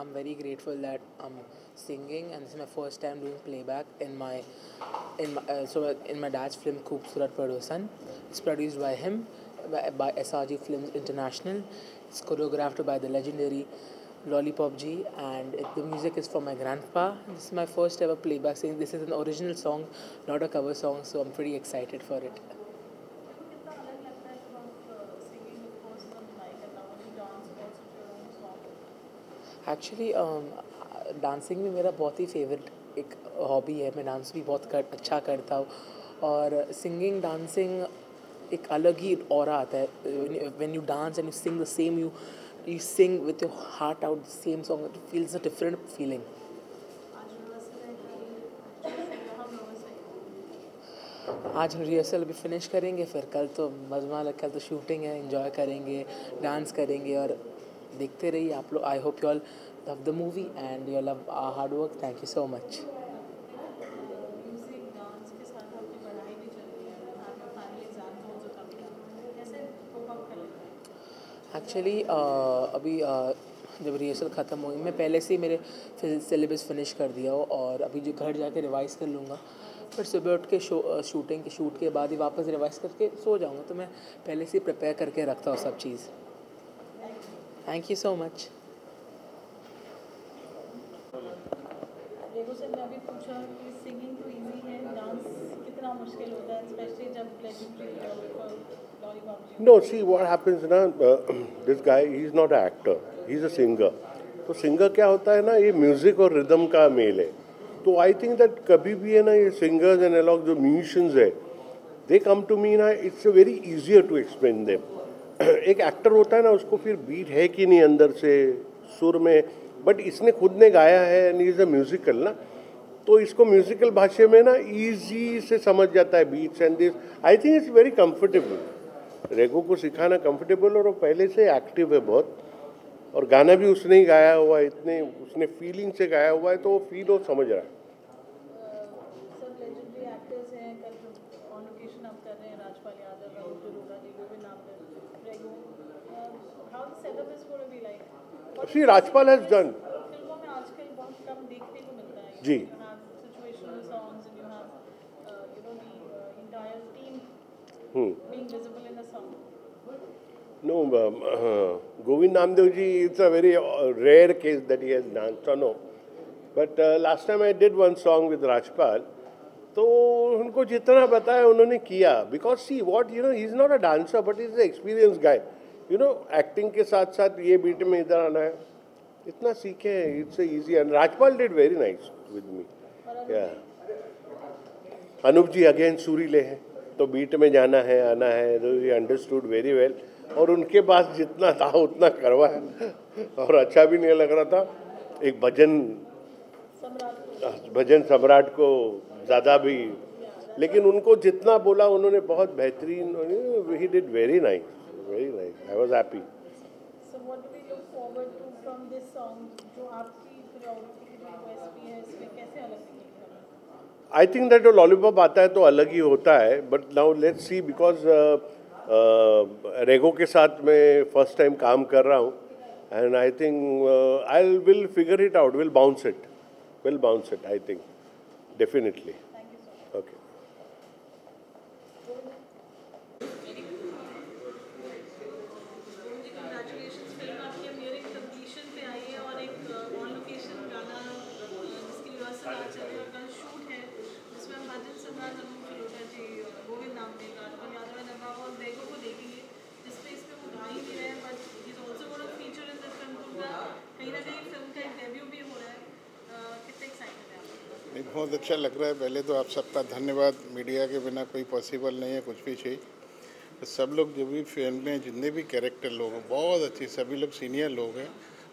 I'm very grateful that I'm singing, and this is my first time doing playback in my in my, uh, so in my dad's film Khoobsurat Padosan. It's produced by him by, by SRG Films International. It's choreographed by the legendary Lollipop G, and it, the music is from my grandpa. This is my first ever playback. singing. this is an original song, not a cover song, so I'm pretty excited for it. Actually dancing भी मेरा बहुत ही favourite एक hobby है। मैं dance भी बहुत कर, अच्छा करता हूँ। और सिंगिंग डांसिंग एक अलग ही और आता है। When you dance and you sing the same you you sing with your heart out the same song it feels a different feeling आज हम रिहर्सल भी फिनिश करेंगे फिर कल तो मजमा कल तो शूटिंग है एंजॉय करेंगे डांस करेंगे और देखते रहिए। आप लोग I hope you all love the movie and you love hard work thank you so much actually अभी uh, जब रिहर्सल ख़त्म हुई मैं पहले से ही मेरे सिलेबस फिनिश कर दिया हो और अभी जो घर जाके रिवाइज कर लूँगा। फिर सुबह उठ के शो शूटिंग के शूट के बाद ही वापस रिवाइज करके सो जाऊँगा। तो मैं पहले से ही प्रिपेयर करके रखता हूँ सब चीज़। Thank you so much Rego से मैं अभी पूछा कि सिंगिंग तो इजी है डांस कितना मुश्किल होता है स्पेशली जब legendary No, see what happens ना uh, this guy he is not an actor, he is a singer. तो सिंगर क्या होता है ना ये म्यूज़िक और रिदम का मेल है। तो आई थिंक दैट कभी भी है ना ये सिंगर्स एंड अलॉग जो म्यूजिशियंस है दे कम टू मी ना it's very easier to explain them एक एक्टर होता है ना, उसको फिर बीट है कि नहीं अंदर से, सुर में? बट इसने खुद ने गाया है एंड इज़ अ म्यूजिकल ना? तो इसको म्यूजिकल भाषा में ना इजी से समझ जाता है beats and this I think it's very comfortable Rego को सिखाना कंफर्टेबल और वो पहले से एक्टिव है बहुत। और गाना भी उसने ही गाया हुआ है, इतने, उसने फीलिंग से गाया हुआ है तो वो फील वो समझ रहा है सब लेजेंडरी एक्टर्स हैं कल ऑन लोकेशन आप कर रहे हैं Rajpal Yadav Anoop Arora ji Govind Namdev Rego how the setup is gonna be like See, Rajpal has done. फ़िल्मों में आजकल बहुत कम देखने को मिलता है जी। You have situational songs and you Shri Rajpal has done ji. No Govind Namdev ji it's a very rare case that he has no but last time I did one song with Rajpal तो उनको जितना बताया उन्होंने किया। Because see what you know is not a dancer but is a experience guy you know acting के साथ साथ ये बीट में इधर आना है। इतना सीखे हैं it's easy and Rajpal did very nice with me या अनूप जी अगेन सुरीले हैं। तो बीट में जाना है, आना है तो ये अंडरस्टूड वेरी वेल और उनके पास जितना था, उतना करवाया और अच्छा भी नहीं लग रहा था। एक भजन भजन सम्राट को ज़्यादा भी। लेकिन उनको जितना बोला, उन्होंने बहुत बेहतरीन ही did very nice very nice I was happy so what do we look forward to from this song जो आपकी कोरियोग्राफी की जो यूएसपी है इसमें कैसे अलग आई थिंक दैट जो लॉलीपॉप आता है तो अलग ही होता है but now let's see because Rego के साथ मैं फ़र्स्ट टाइम काम कर रहा हूँ and I think I will figure it out will bounce it will bounce it I think definitely thank you so okay much congratulations film आपकी अब nearing completion पे आई है और एक ऑन लोकेशन गाना अ, जिसकी रिहर्सल आज चल रही है और कल शूट है जिसमें हम भजन सम्राट अनूप जलोटा जी अ, गोविंद नामदेव राजपाल यादव एंड अब्बा और बेगो को देखेंगे जिसमें इसमें वो गा ही नहीं रहे हैं but he is also gonna feature in this film तो उनका कहीं ना कहीं फ़िल्म का एक डेब्यू भी हो रहा है अ, कितने एक्साइटेड हैं आप नहीं बहुत अच्छा लग रहा है। पहले तो आप सबका धन्यवाद। मीडिया के बिना कोई पॉसिबल नहीं है कुछ भी चाहिए। तो सब लोग जो भी फ़िल्म में जितने भी कैरेक्टर लोग हैं बहुत अच्छे सभी लोग सीनियर लोग हैं।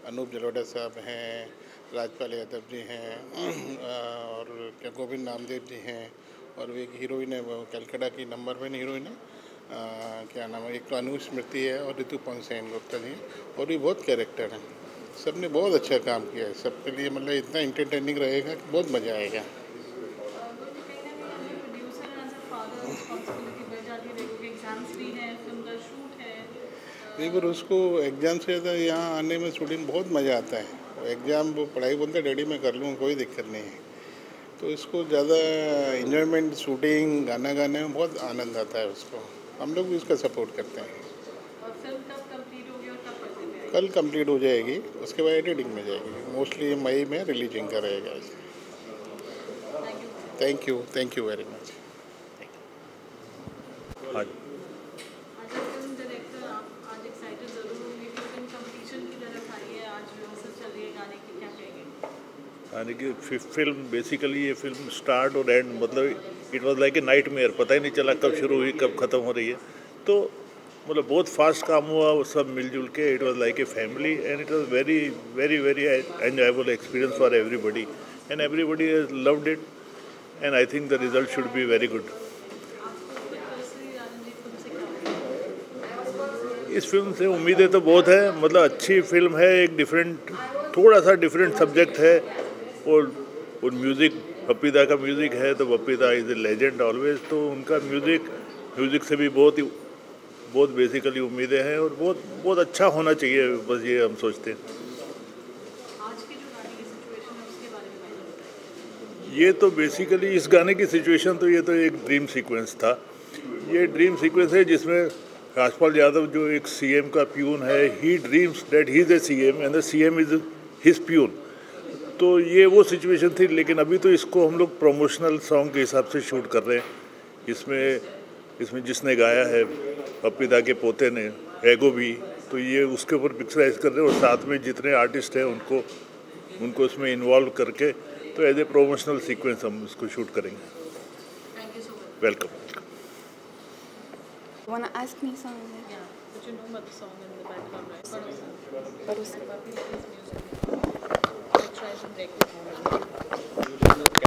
अनूप जलोटा साहब हैं राजपाल यादव जी हैं और क्या गोविंद नामदेव जी हैं और एक हीरोइन है वो कलकत्ता की नंबर वन हीरोइन है। अ, क्या नाम है एक तो अनु स्मृति है और ऋतुपन सेन गुप्ता जी और भी बहुत कैरेक्टर हैं। सबने बहुत अच्छा काम किया है। सबके लिए मतलब इतना इंटरटेनिंग रहेगा कि बहुत मज़ा आएगा। नहीं पर उसको एग्ज़ाम से ज़्यादा यहाँ आने में शूटिंग बहुत मज़ा आता है। एग्ज़ाम वो पढ़ाई बोलते डैडी मैं कर लूँ, कोई दिक्कत नहीं है। तो इसको ज़्यादा इन्जॉयमेंट शूटिंग गाना गाने में बहुत आनंद आता है उसको। हम लोग भी उसका सपोर्ट करते हैं और फ़िल्म कब कंप्लीट होगी और कब पर्दे पे आएगी कल कंप्लीट हो जाएगी उसके बाद एडिटिंग में जाएगी। मोस्टली मई में रिलीजिंग का रहेगा thank you thank you thank you very much film director आप आज एक्साइटेड ज़रूर होंगे कि फ़िल्म कंपटीशन की तरफ़ आई है आज रिहर्सल चल रही है गाने की क्या कहेंगे? यानी कि फ़िल्म बेसिकली ये फ़िल्म स्टार्ट और एंड मतलब it was like a nightmare पता ही नहीं चला कब शुरू हुई कब ख़त्म हो रही है। तो मतलब बहुत फास्ट काम हुआ, वो सब मिलजुल के it was like a family and it was very very very enjoyable experience for everybody and everybody has loved it and I think the result should be very good? इस फ़िल्म से उम्मीदें तो बहुत है मतलब अच्छी फ़िल्म है, एक डिफरेंट थोड़ा सा डिफरेंट सब्जेक्ट है और और म्यूज़िक पपीता का म्यूज़िक है तो पपीता इज़ ए लेजेंड ऑलवेज तो उनका म्यूज़िक म्यूज़िक से भी बहुत ही बहुत बेसिकली उम्मीदें हैं और बहुत बहुत अच्छा होना चाहिए बस ये हम सोचते हैं। ये तो बेसिकली इस गाने की सिचुएशन तो ये तो एक ड्रीम सीक्वेंस था। ये ड्रीम सीक्वेंस है जिसमें राजपाल यादव जो एक सीएम का प्यून है he dreams that he is a C M and the CM is his peon तो ये वो सिचुएशन थी लेकिन अभी तो इसको हम लोग प्रमोशनल सॉन्ग के हिसाब से शूट कर रहे हैं। इसमें इसमें जिसने गाया है पपीता के पोते ने एगो भी तो ये उसके ऊपर पिक्चराइज कर रहे हैं और साथ में जितने आर्टिस्ट हैं उनको उनको इसमें इन्वॉल्व करके तो एज ए प्रोमोशनल सीक्वेंस हम इसको शूट करेंगे। Thank you so much welcome Wanna ask me something? या कुछ know about the song in the background right? Bado sa Bado sa- Papi Ladies music I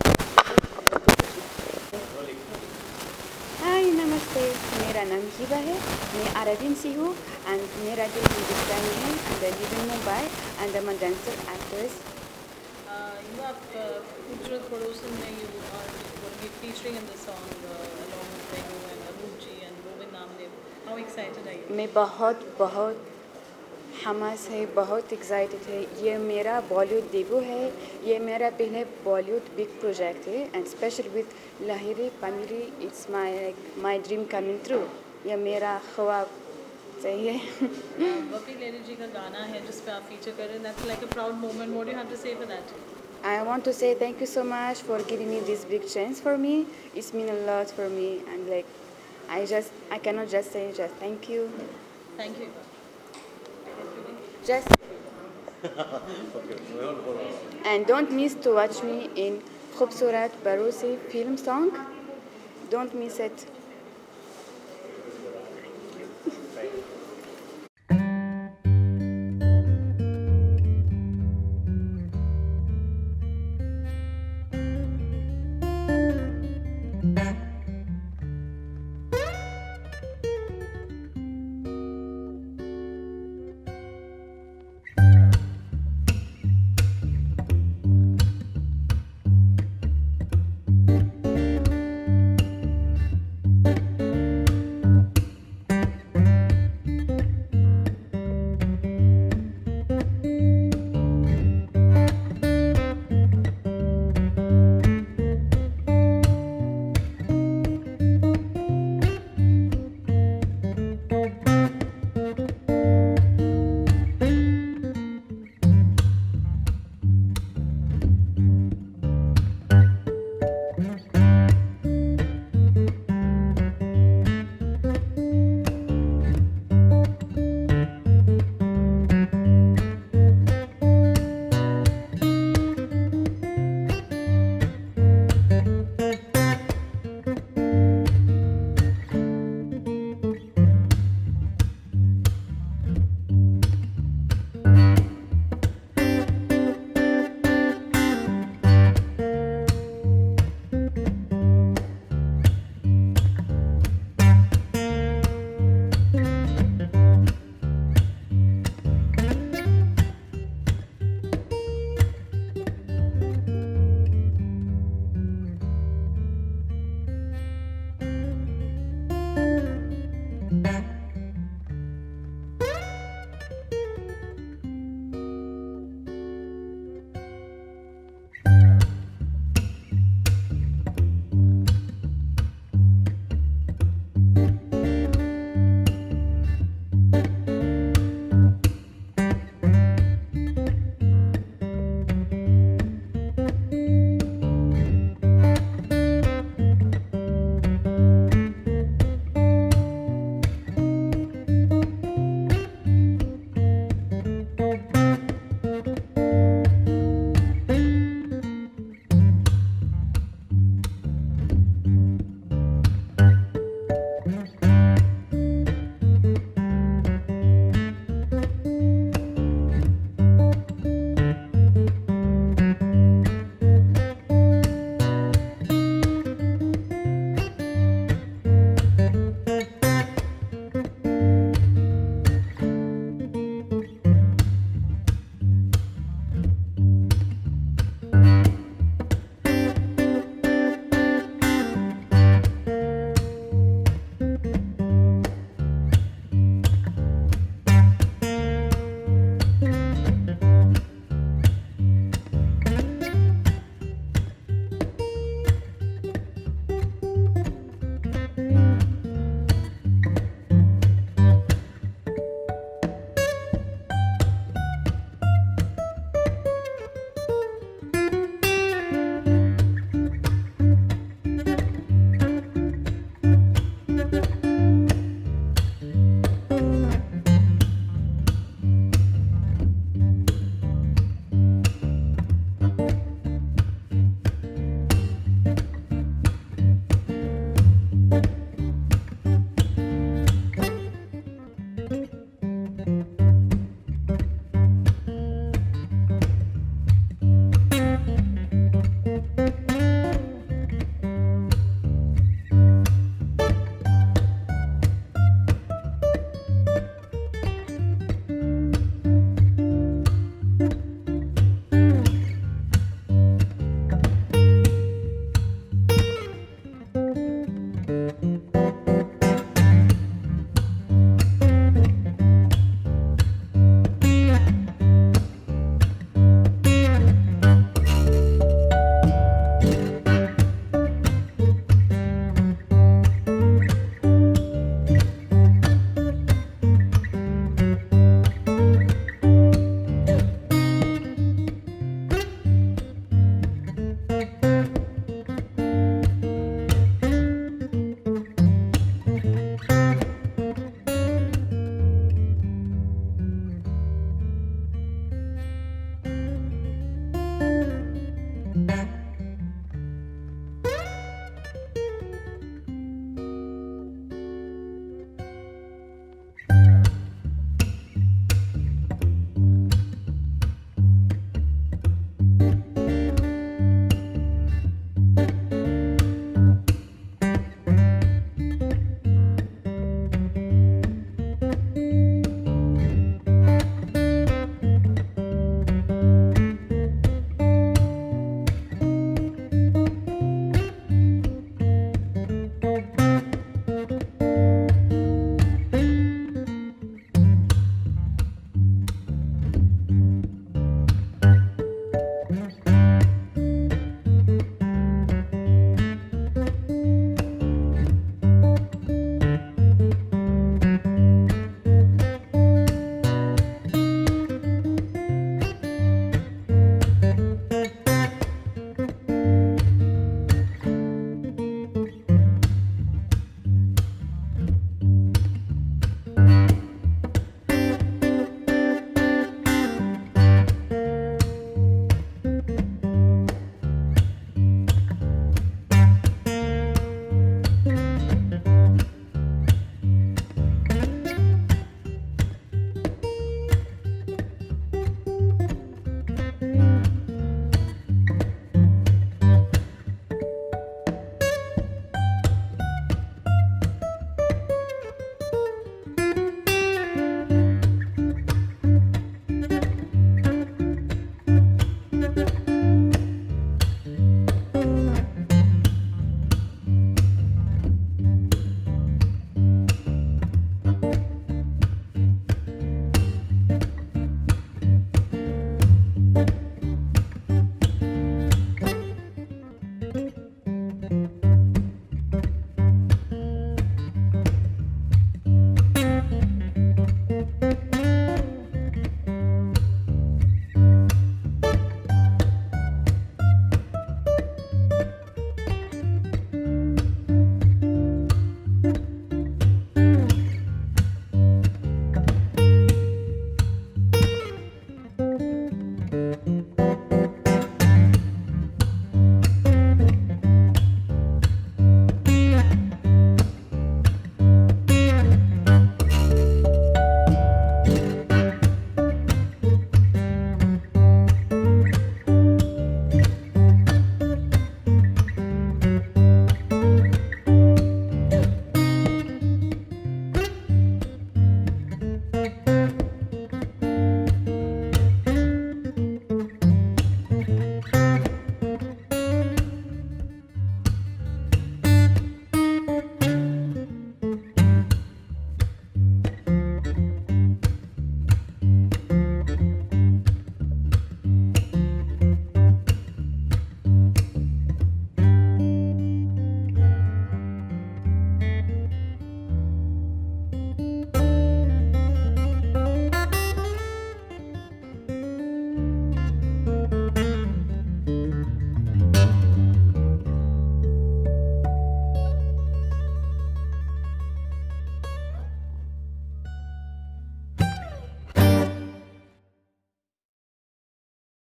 नाम हिबा है। मैं आराधीन सिंह हूँ एंड मेरा जो हिंदुस्तानी है and living Mumbai and I am dancer actress मैं बहुत बहुत हमास है बहुत एक्साइटेड है। ये मेरा बॉलीवुड डेब्यू है। ये मेरा पहले बॉलीवुड बिग प्रोजेक्ट है। एंड स्पेशल विद लहरी पमरी it's my my dream coming through ये मेरा ख्वाब चाहिए। I want to say thank you so much for giving me this big chance for me it's mean a lot for me and like I just I cannot just say just thank you thank you Just and don't miss to watch me in Khubsurat Barosi film song. Don't miss it.